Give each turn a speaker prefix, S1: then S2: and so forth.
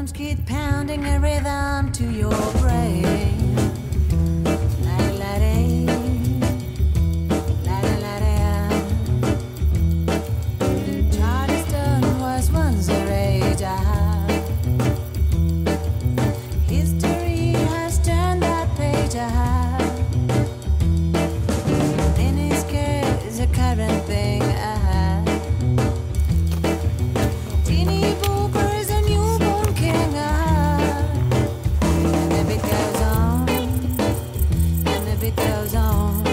S1: drums keep pounding a rhythm to your. was on.